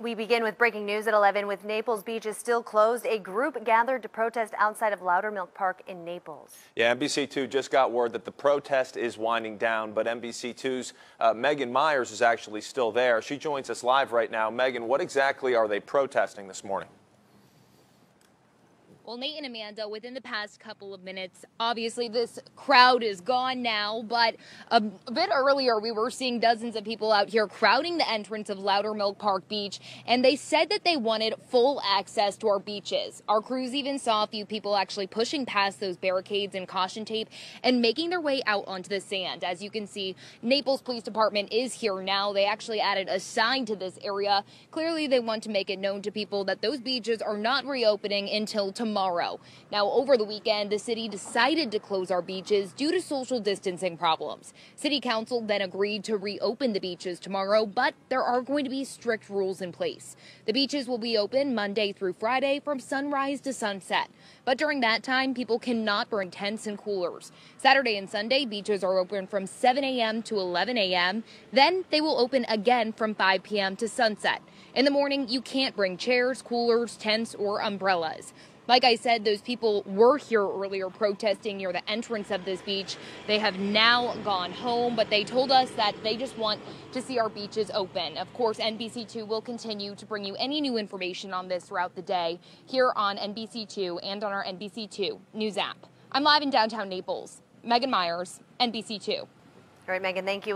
We begin with breaking news at 11 with Naples Beach is still closed. A group gathered to protest outside of Lowdermilk Park in Naples. Yeah, NBC2 just got word that the protest is winding down, but NBC2's uh, Megan Myers is actually still there. She joins us live right now. Megan, what exactly are they protesting this morning? Well, Nate and Amanda, within the past couple of minutes, obviously this crowd is gone now, but a, bit earlier we were seeing dozens of people out here crowding the entrance of Lowdermilk Park Beach, and they said that they wanted full access to our beaches. Our crews even saw a few people actually pushing past those barricades and caution tape and making their way out onto the sand. As you can see, Naples Police Department is here now. They actually added a sign to this area. Clearly, they want to make it known to people that those beaches are not reopening until tomorrow tomorrow. Now, over the weekend, the city decided to close our beaches due to social distancing problems. City Council then agreed to reopen the beaches tomorrow, but there are going to be strict rules in place. The beaches will be open Monday through Friday from sunrise to sunset. But during that time, people cannot bring tents and coolers. Saturday and Sunday, beaches are open from 7 a.m. to 11 a.m. Then they will open again from 5 p.m. to sunset. In the morning, you can't bring chairs, coolers, tents, or umbrellas. Like I said, those people were here earlier protesting near the entrance of this beach. They have now gone home, but they told us that they just want to see our beaches open. Of course, NBC2 will continue to bring you any new information on this throughout the day here on NBC2 and on our NBC2 News app. I'm live in downtown Naples. Megan Myers, NBC2. All right, Megan, thank you.